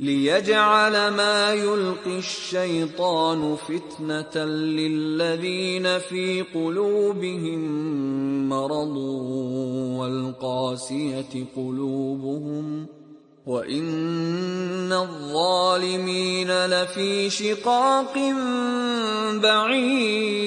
ليجعل ما يلقي الشيطان فتنة للذين في قلوبهم مرض والقاسية قلوبهم وإن الظالمين لفي شقاق بعيد.